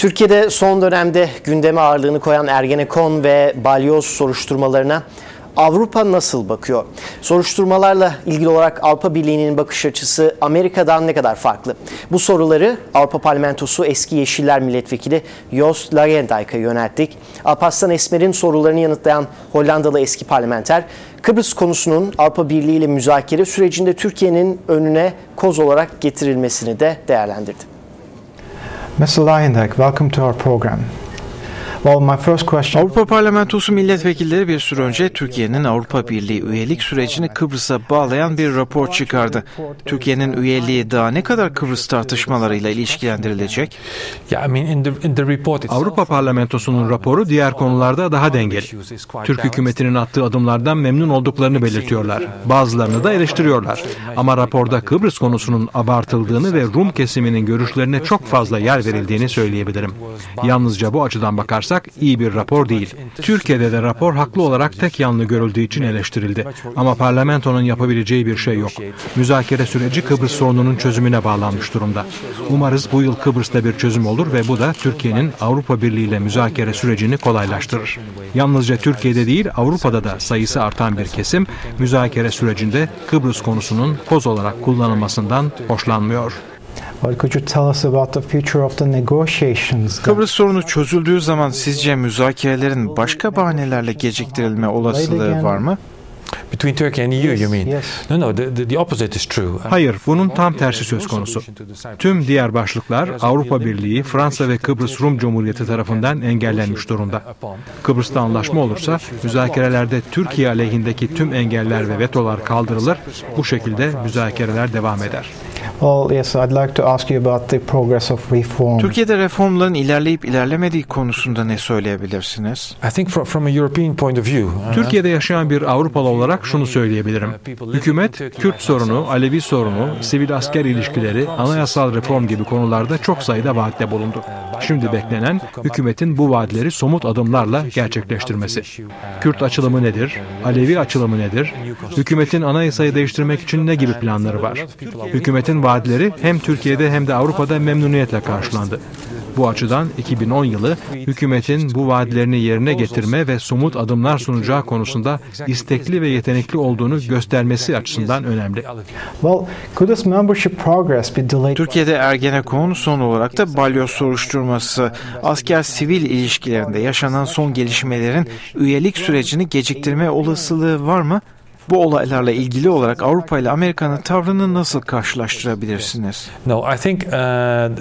Türkiye'de son dönemde gündeme ağırlığını koyan Ergenekon ve Balyoz soruşturmalarına Avrupa nasıl bakıyor? Soruşturmalarla ilgili olarak Avrupa Birliği'nin bakış açısı Amerika'dan ne kadar farklı? Bu soruları Avrupa Parlamentosu eski Yeşiller Milletvekili Joost Lagendijk'a yönelttik. Alparslan Esmer'in sorularını yanıtlayan Hollandalı eski parlamenter, Kıbrıs konusunun Avrupa Birliği ile müzakere sürecinde Türkiye'nin önüne koz olarak getirilmesini de değerlendirdi. Mr. Lyondike, welcome to our program. Avrupa Parlamentosu milletvekilleri bir süre önce Türkiye'nin Avrupa Birliği üyelik sürecini Kıbrıs'a bağlayan bir rapor çıkardı. Türkiye'nin üyeliği daha ne kadar Kıbrıs tartışmalarıyla ilişkilendirilecek? Avrupa Parlamentosu'nun raporu diğer konularda daha dengeli. Türk hükümetinin attığı adımlardan memnun olduklarını belirtiyorlar. Bazılarını da eleştiriyorlar. Ama raporda Kıbrıs konusunun abartıldığını ve Rum kesiminin görüşlerine çok fazla yer verildiğini söyleyebilirim. Yalnızca bu açıdan bakarsak bakarsak iyi bir rapor değil. Türkiye'de de rapor haklı olarak tek yanlı görüldüğü için eleştirildi. Ama parlamentonun yapabileceği bir şey yok. Müzakere süreci Kıbrıs sorununun çözümüne bağlanmış durumda. Umarız bu yıl Kıbrıs'ta bir çözüm olur ve bu da Türkiye'nin Avrupa Birliği ile müzakere sürecini kolaylaştırır. Yalnızca Türkiye'de değil Avrupa'da da sayısı artan bir kesim müzakere sürecinde Kıbrıs konusunun koz olarak kullanılmasından hoşlanmıyor. What could you tell us about the future of the negotiations? Kıbrıs sorunu çözüldüğü zaman sizce müzakerelerin başka bahanelerle geciktirilme olasılığı var mı? Between Turkey and EU, you mean? No, no, the, the opposite is true. Hayır, bunun tam tersi söz konusu. Tüm diğer başlıklar Avrupa Birliği, Fransa ve Kıbrıs Rum Cumhuriyeti tarafından engellenmiş durumda. Kıbrıs'ta anlaşma olursa müzakerelerde Türkiye aleyhindeki tüm engeller ve vetolar kaldırılır. Bu şekilde müzakereler devam eder. Well, yes, I'd like to ask you about the progress of reform. Türkiye'de reformların ilerleyip ilerlemediği konusunda ne söyleyebilirsiniz? I think from, from a European point of view. Uh, Türkiye'de yaşayan bir Avrupalı olarak şunu söyleyebilirim. Hükümet, Kürt sorunu, Alevi sorunu, sivil asker ilişkileri, anayasal reform gibi konularda çok sayıda vaatte bulundu. Şimdi beklenen hükümetin bu vaatleri somut adımlarla gerçekleştirmesi. Kürt açılımı nedir? Alevi açılımı nedir? Hükümetin anayasayı değiştirmek için ne gibi planları var? Hükümetin vaatleri hem Türkiye'de hem de Avrupa'da memnuniyetle karşılandı. Bu açıdan 2010 yılı hükümetin bu vaatlerini yerine getirme ve somut adımlar sunacağı konusunda istekli ve yetenekli olduğunu göstermesi açısından önemli. Türkiye'de Ergenekon son olarak da balyoz soruşturması, asker-sivil ilişkilerinde yaşanan son gelişmelerin üyelik sürecini geciktirme olasılığı var mı? Bu olaylarla ilgili olarak Avrupa ile Amerika'nın tavrını nasıl karşılaştırabilirsiniz? No, I think uh,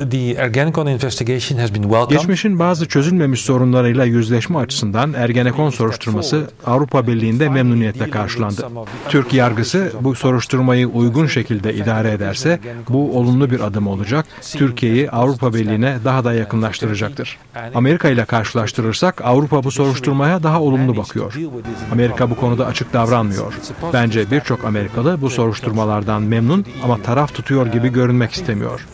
the Ergenekon investigation has been welcomed. Geçmişin bazı çözülmemiş sorunlarıyla yüzleşme açısından Ergenekon soruşturması Avrupa Birliği'nde memnuniyetle karşılandı. Türk yargısı bu soruşturmayı uygun şekilde idare ederse bu olumlu bir adım olacak. Türkiye'yi Avrupa Birliği'ne daha da yakınlaştıracaktır. Amerika ile karşılaştırırsak Avrupa bu soruşturmaya daha olumlu bakıyor. Amerika bu konuda açık davranmıyor. Bence birçok Amerikalı bu soruşturmalardan memnun ama taraf tutuyor gibi görünmek istemiyor.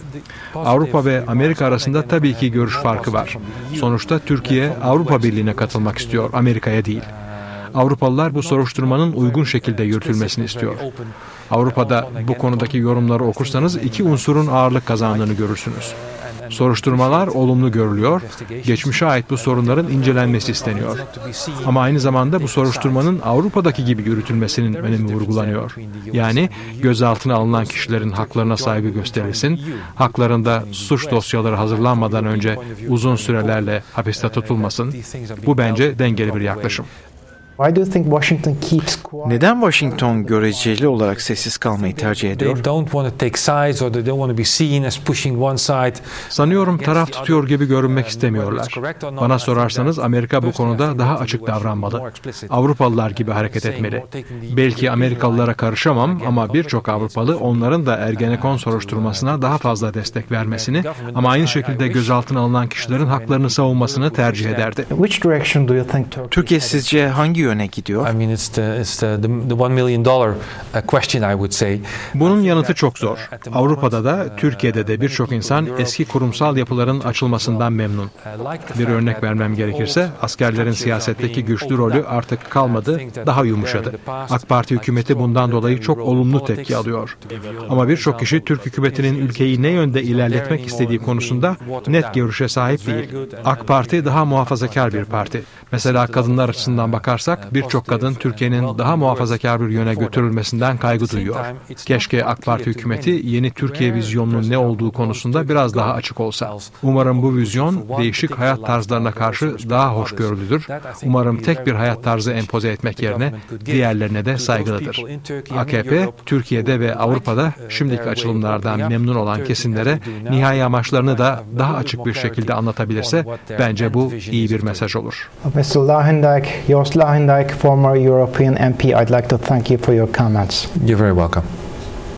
Avrupa ve Amerika arasında tabii ki görüş farkı var. Sonuçta Türkiye Avrupa Birliği'ne katılmak istiyor, Amerika'ya değil. Avrupalılar bu soruşturmanın uygun şekilde yürütülmesini istiyor. Avrupa'da bu konudaki yorumları okursanız iki unsurun ağırlık kazandığını görürsünüz. Soruşturmalar olumlu görülüyor. Geçmişe ait bu sorunların incelenmesi isteniyor. Ama aynı zamanda bu soruşturmanın Avrupa'daki gibi yürütülmesinin önemi vurgulanıyor. Yani gözaltına alınan kişilerin haklarına saygı gösterilsin, haklarında suç dosyaları hazırlanmadan önce uzun sürelerle hapiste tutulmasın. Bu bence dengeli bir yaklaşım. Neden Washington göreceli olarak sessiz kalmayı tercih ediyor? Sanıyorum taraf tutuyor gibi görünmek istemiyorlar. Bana sorarsanız Amerika bu konuda daha açık davranmalı. Avrupalılar gibi hareket etmeli. Belki Amerikalılara karışamam ama birçok Avrupalı onların da Ergenekon soruşturmasına daha fazla destek vermesini ama aynı şekilde gözaltına alınan kişilerin haklarını savunmasını tercih ederdi. Türkiye sizce hangi yöne gidiyor? I mean, it's the it's the the, the one million dollar question I would say. Bunun yanıtı çok zor. Avrupa'da da Türkiye'de de birçok insan eski kurumsal yapıların açılmasından memnun. Bir örnek vermem gerekirse askerlerin siyasetteki güçlü rolü artık kalmadı, daha yumuşadı. AK Parti hükümeti bundan dolayı çok olumlu tepki alıyor. Ama birçok kişi Türk hükümetinin ülkeyi ne yönde ilerletmek istediği konusunda net görüşe sahip değil. AK Parti daha muhafazakar bir parti. Mesela kadınlar açısından bakarsak birçok kadın Türkiye'nin daha muhafazakar bir yöne götürülmesinden kaygı duyuyor. Keşke AK Parti hükümeti yeni Türkiye vizyonunun ne olduğu konusunda biraz daha açık olsa. Umarım bu vizyon değişik hayat tarzlarına karşı daha hoşgörülüdür. Umarım tek bir hayat tarzı empoze etmek yerine diğerlerine de saygılıdır. AKP, Türkiye'de ve Avrupa'da şimdiki açılımlardan memnun olan kesimlere nihai amaçlarını da daha açık bir şekilde anlatabilirse bence bu iyi bir mesaj olur. Mr. Lahendijk, Joost Lahendijk, former European MP, I'd like to thank you for your comments. You're very welcome.